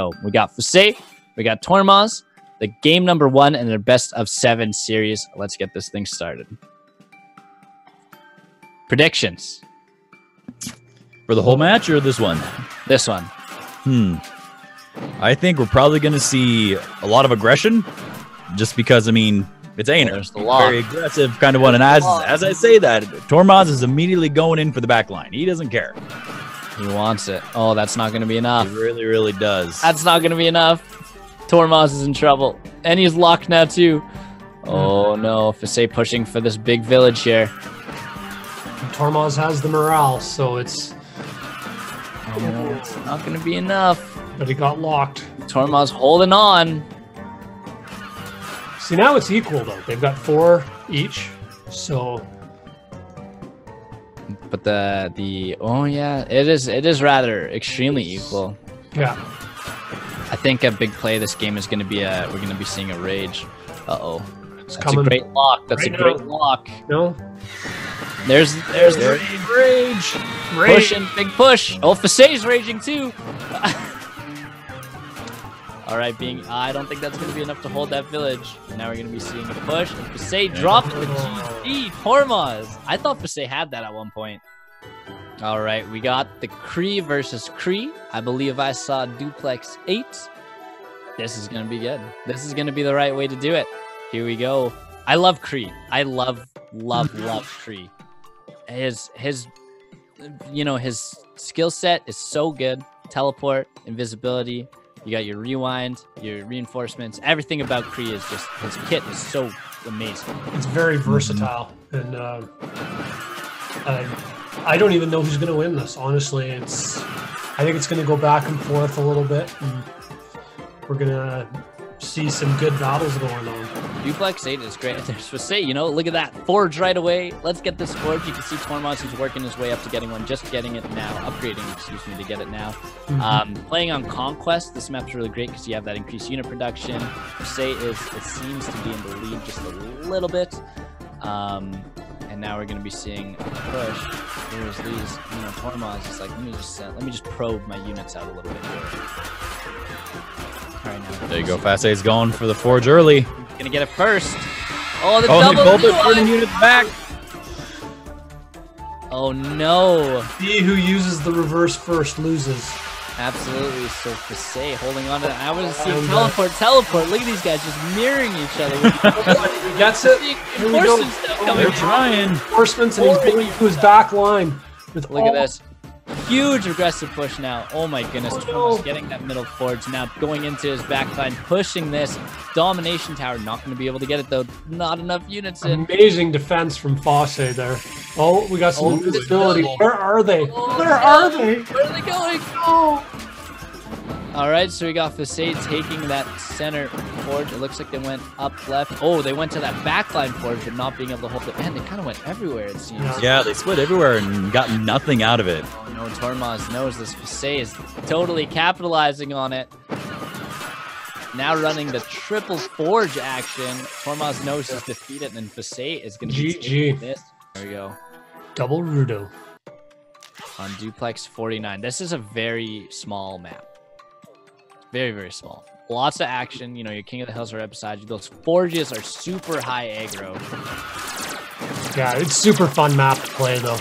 So we got Fasse, we got Tormoz, the game number one in their best of seven series. Let's get this thing started. Predictions. For the whole match or this one? This one. Hmm. I think we're probably going to see a lot of aggression, just because I mean it's Aner, There's the lock. very aggressive kind of one. And as as I say that, Tormoz is immediately going in for the back line. He doesn't care. He wants it. Oh, that's not going to be He enough. really, really does. That's not going to be enough. Tormoz is in trouble. And he's locked now, too. Hmm. Oh, no. Fasse pushing for this big village here. Tormoz has the morale, so it's Oh, no, it's not going to be enough. but he got locked. Tormoz holding on. See now it's equal though. They've got four each, so But the the oh yeah, it is it is rather extremely equal. yeah. I think a big play this game is going to be a we're going to be seeing a rage. Uh oh, It's that's coming. a great lock. That's right a great now. lock. No, There's there's There- the rage. Rage. Pushing, big push. Oh, Fasse's raging too. All right, being I don't think that's going to be enough to hold that village. Now we're going to be seeing a push. And dropped the GG Tormoz. I thought Fasse had that at one point. All right, we got the Cree versus Cree. I believe I saw Duplex 8. This is going to be good. This is going to be the right way to do it. Here we go. I love Cree. I love, love, love Cree. His, his, you know, his skill set is so good. Teleport, invisibility. You got your rewind, your reinforcements. Everything about Cree is just, his kit is so amazing. it's very versatile, and uh, I, I don't even know who's going to win this. Honestly, it's I think it's going to go back and forth a little bit, and we're going to see some good battles going on. Duplex 8 is great. There's Fasse, you know, look at that. Forge right away. Let's get this forge. You can see Tormoz is working his way up to getting one, just getting it now, upgrading, excuse me, to get it now. Mhm. Um, playing on Conquest, this map's really great because you have that increased unit production. Fasse is, it seems to be in the lead just a little bit. Um, and now we're going to be seeing a push. There's these, you know, Tormoz is like, let me just, uh, let me just probe my units out a little bit here. All right, now. there you go. Fasse's going for the forge early. Gonna get it first. Oh, the Oh, they double both are turning rewind. units back. Oh no! He who uses the reverse first loses. Absolutely. So Fasse holding on to that. I was seeing And, uh, teleport, teleport. Look at these guys just mirroring each other. he gets it. Here we go. Reinforcements now coming. They're trying. Reinforcements, and he's going to his back line. With Look at this. Huge aggressive push now. Oh my goodness. Oh, no. getting that middle forge now, going into his backline, pushing this domination tower. Not going to be able to get it though. Not enough units in. Amazing defense from Fasse there. Oh, we got some Oh, invisibility. invisibility. Where are they? Oh, Where are they? Where are they going? Oh. All right, so we got Fasse taking that center forge. It looks like they went up left. Oh, they went to that backline forge, but not being able to hold it. Man, they kind of went everywhere, it seems. Yeah. Yeah, they split everywhere and got nothing out of it. Oh no, Tormoz knows this. Fasse is totally capitalizing on it. Now running the triple forge action. Tormoz knows he's defeated, and Fasse is going to be GG. this. There we go. Double Rudo. On Duplex 49. This is a very small map. Very, very small. Lots of action. You know, your King of the Hills are right beside you. Those forges are super high aggro. Yeah, it's super fun map to play though.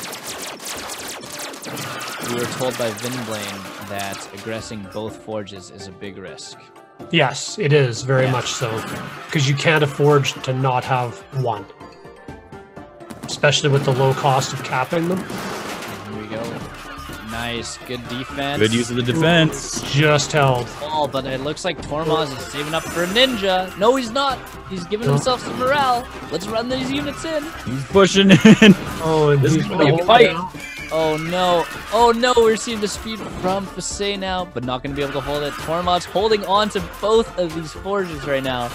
We were told by Vinblane that aggressing both forges is a big risk. Yes, it is very Yeah. much so because you can't afford to not have one, especially with the low cost of capping them. Here we go. Nice, good defense. Good use of the defense. Just held. Ball, but it looks like Tormoz is saving up for a ninja. No, he's not. He's giving himself some morale. Let's run these units in. He's pushing in. Oh, and This is gonna be a fight. down. Oh no. Oh no, we're seeing the speed from Fasse now, but not going to be able to hold it. Tormoz holding on to both of these forges right now.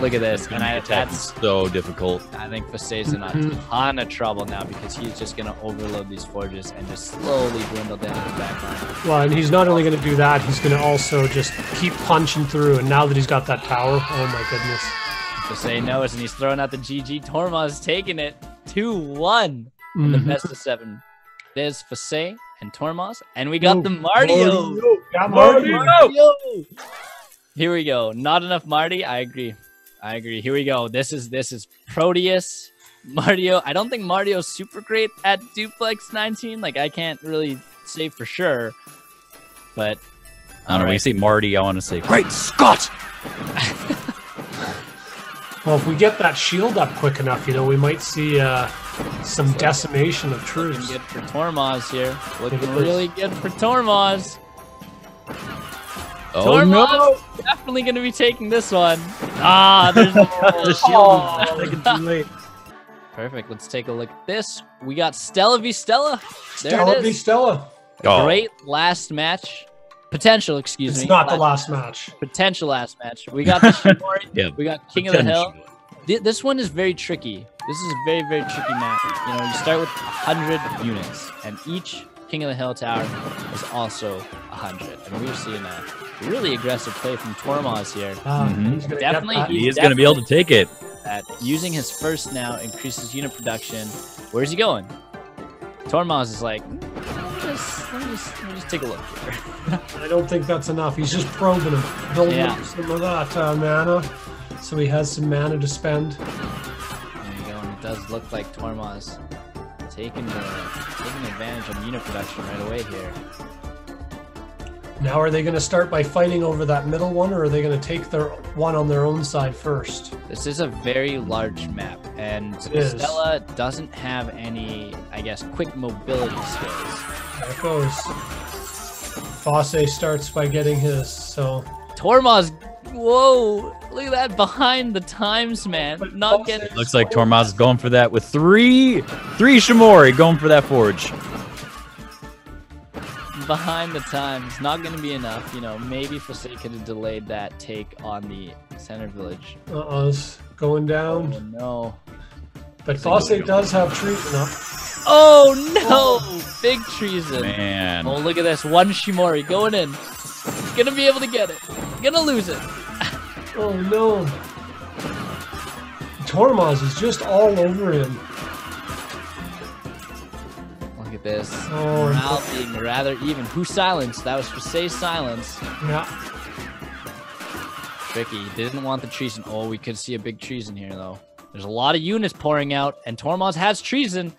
Look at this. And I, that's, so difficult. I think Fasse's in a ton of trouble now because he's just going to overload these forges and just slowly dwindle down to the back line. Well, and he's not only going to do that, he's going to also just keep punching through. And now that he's got that tower, oh my goodness. Fasse knows, and he's throwing out the GG. Tormoz taking it 2 1. in the Mhm. best of seven. There's Fasse and Tormoz, and we got the Mario. Yeah, Marty. Marty. Mardio. Here we go. Not enough Marty. I agree. I agree. Here we go. This is this is Proteus. Mario. I don't think Mario's super great at duplex 19. Like I can't really say for sure. But I don't know. When you say Marty, I want to say Great Scott. Well, if we get that shield up quick enough, you know, we might see uh, some decimation of looking troops. good for Tormoz here. Looking It is. really good for Tormoz. Oh Tormoz no! definitely going to be taking this one. Ah, there's no the shield Oh. is taken too late. Perfect. Let's take a look at this. We got Stella v Stella. There Stella it v. Stella. Oh, Great last match. Potential, excuse It's me. It's not the last match. Potential last match. We got the Shimori. Yeah, We got King of the Hill. Th- This one is very tricky. This is a very, very tricky map. You know, you start with 100 units, and each King of the Hill tower is also 100. And we're seeing a really aggressive play from Tormoz here. He's Definitely that. He is going to be able to take it. That using his first now increases unit production. Where's he going? Tormoz is like, "Mm, let me just, let me just, let me just take a look here. I don't think that's enough. He's just probing him, building Yeah. up some of that uh, mana, so he has some mana to spend. There you go, and it does look like Tormoz taking the taking advantage of unit production right away here. Now, are they going to start by fighting over that middle one, or are they going to take their one on their own side first? This is a very large map, and. Stella doesn't have any, I guess, quick mobility skills. There it goes. Fasse starts by getting his, so Tormoz, whoa, look at that behind the times, man. Not Fasse- getting Looks like Tormoz is going for that with three, three Shimori going for that forge. behind the times. Not going to be enough. You know, maybe Fasse could have delayed that take on the center village. uh it's going Oh down. no. But Fasse does have treason up. Oh no! Big treason. Man, Oh, look at this. One Shimori going in. Gonna be able to get it. Gonna lose it. Oh no. Tormoz is just all over him. Look at this. Oh, Morale being rather even. Who silenced? That was for say silence. Yeah. Tricky. Didn't want the treason. Oh, we could see a big treason here, though. There's a lot of units pouring out, and Tormoz has treason.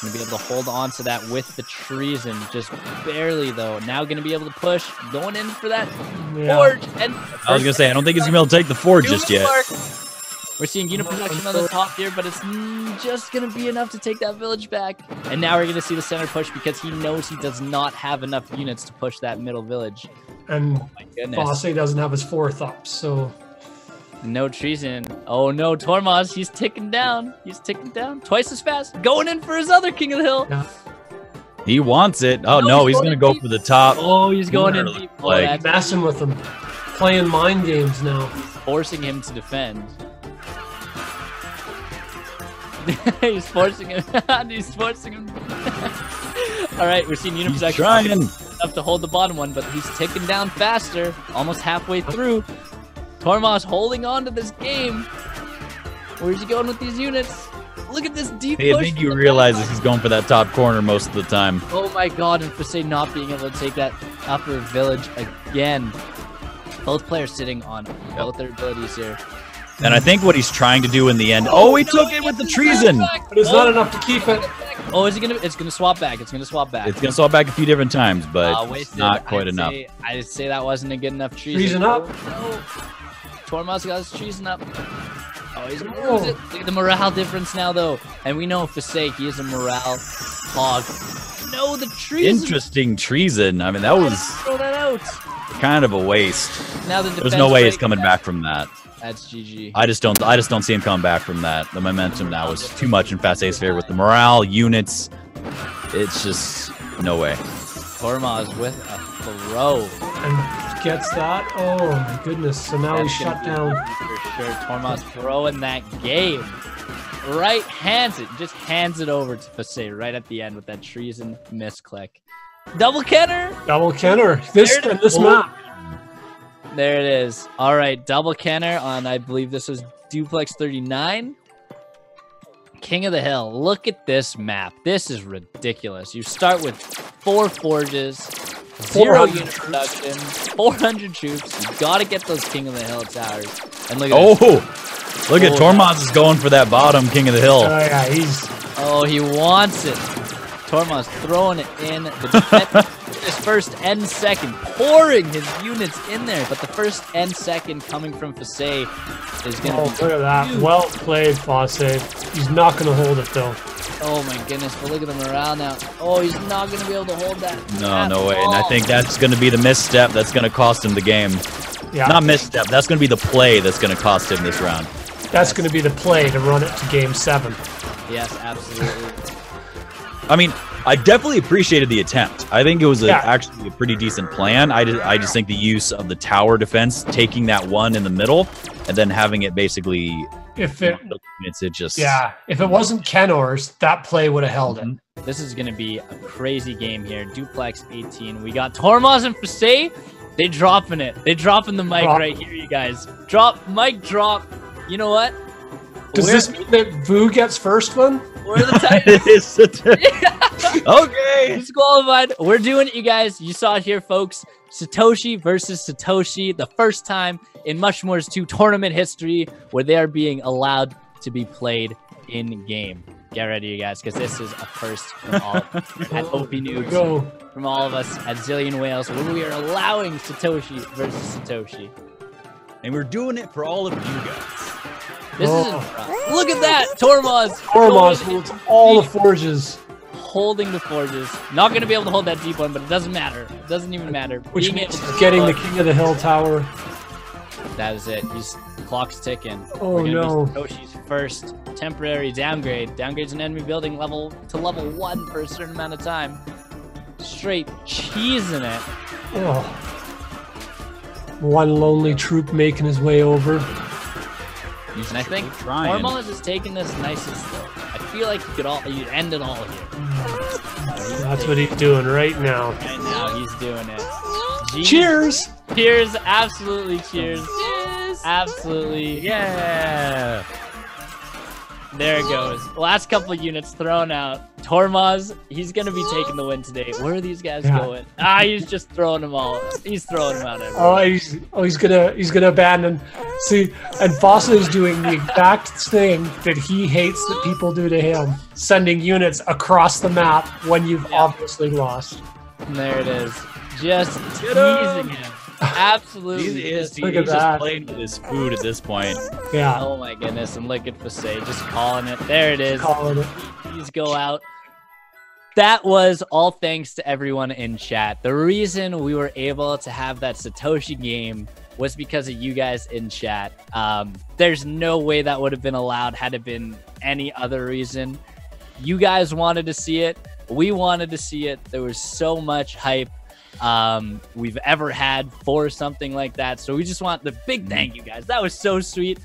Gonna be able to hold on to that with the treason, just barely though. Now gonna be able to push, going in for that Yeah. forge, and I was gonna say I don't think he's gonna be able to take the forge just yet. mark. We're seeing unit production on the top here, but it's mm, just gonna be enough to take that village back. And now we're gonna see the center push because he knows he does not have enough units to push that middle village. And. Fasse doesn't have his fourth up, so No treason. Oh no, Tormoz, he's ticking down. He's ticking down twice as fast. Going in for his other King of the Hill. yeah. He wants it. Oh No, no, he's he's going gonna go deep. for the top. Oh, he's going in Literally, deep. Like- messing with him, playing mind games now. forcing him to defend. he's forcing him. he's forcing him. All right, we're seeing unit He's trying. enough to hold the bottom one, but he's ticking down faster, almost halfway through. Tormoz holding on to this game. Where's he going with these units? Look at this deep Hey, I think you realize that he's going for that top corner most of the time. Oh my god, and Fasse not being able to take that upper village again. Both players sitting on both their abilities here. And I think what he's trying to do in the end. Oh, he took it with the treason. But it's not enough to keep it. Oh, is it gonna? It's gonna swap back. It's gonna swap back. It's gonna swap back a few different times, but Uh, it's wasted. not quite I'd enough. Say, I'd say that wasn't a good enough treason. Treason up. No. Tormoz got his treason up. Oh, he's gonna lose it. Look at the morale difference now, though. And we know Fasse, he is a morale hog. No, the treason. Interesting treason. I mean, that was Throw that out. kind of a waste. Now the There's no way he's coming back from that. That's GG. I just don't. I just don't see him coming back from that. The momentum now is too much in Fast Ace favor with the morale units. It's just no way. Tormoz with a throw. Gets that. Oh my goodness. So now he's That's gonna shut down. For sure. Tormoz throwing that game. Right hands it. Just hands it over to Fasse right at the end with that treason misclick. Double Kenor. Double Kenor. This and this oh. map. There it is. All right. Double Kenor on, I believe this was Duplex 39. King of the Hill. Look at this map. This is ridiculous. You start with four forges, zero 400 unit troops. production, 400 troops. You gotta get those King of the Hill towers. And look at Oh, this. look at Oh, Tormoz is going for that bottom king of the hill. Oh yeah, he's Oh, he wants it. Tormoz throwing it in. The defense, his first and second, pouring his units in there. But the first and second coming from Fasse is going to oh be look at that. huge. Well played, Fasse. He's not gonna hold it though. Oh my goodness, but look at the morale now. Oh, he's not going to be able to hold that. No, no way. And I think that's going to be the misstep that's going to cost him the game. Yeah. Not misstep. That's going to be the play that's going to cost him this round. That's gonna be the play to run it to game seven. Yes, absolutely. I mean, I definitely appreciated the attempt. I think it was a, Yeah. actually a pretty decent plan. I just, I just think the use of the tower defense, taking that one in the middle, and then having it basically, If it it's it just yeah, if it wasn't Kenor's, that play would have held it. Mm-hmm. This is going to be a crazy game here. Duplex 18. We got Tormoz and Fasse. They dropping it. They dropping the mic Drop. right here, you guys. Drop, mic drop. You know what? Does We're- this mean that Vu gets first one? We're the Titans. It's a- okay. disqualified. We're doing it, you guys. You saw it here, folks. Satoshi versus Satoshi, the first time in Mushroom Wars 2 tournament history where they are being allowed to be played in game. Get ready, you guys, because this is a first from all at OP Noobs, Go. from all of us at Zillion Whales, where we are allowing Satoshi versus Satoshi. And we're doing it for all of you guys. This Oh. is look at that, Tormoz. Tormoz holds all the forges, holding the forges. Not going to be able to hold that deep one, but it doesn't matter. It doesn't even matter. which Being means able to getting the King of the Hill Tower. That is it. He's clock's ticking. Oh, We're gonna no. Be Toshi's first temporary downgrade. Downgrades an enemy building level to level one for a certain amount of time. Straight cheesing it. Oh. One lonely troop making his way over. And I think trying. Tormoz is taking this nice and slow. I feel like you could all you end it all here. That's what he's doing right now. Right now he's doing it. Jeez. Cheers! Cheers! Absolutely cheers! Absolutely. Yeah. There it goes. Last couple units thrown out. Tormoz, he's gonna be taking the win today. Where are these guys Yeah. going? Ah, he's just throwing them all. He's throwing them out everywhere. Oh, he's oh he's gonna he's gonna abandon. See, and Fasse is doing the exact thing that he hates that people do to him, sending units across the map when you've Yeah. obviously lost. And there it is. Just Get 'em. teasing him. Absolutely. He is, just- he, Look he's at just that. playing with his food at this point. Yeah, Oh my goodness. And look at Fasse just calling it. There it is. calling it. Please go out. That was all thanks to everyone in chat. The reason we were able to have that Satoshi game was because of you guys in chat. Um, there's no way that would have been allowed had it been any other reason. You guys wanted to see it. We wanted to see it. There was so much hype um, we've ever had for something like that. So we just want the big thank you guys. That was so sweet.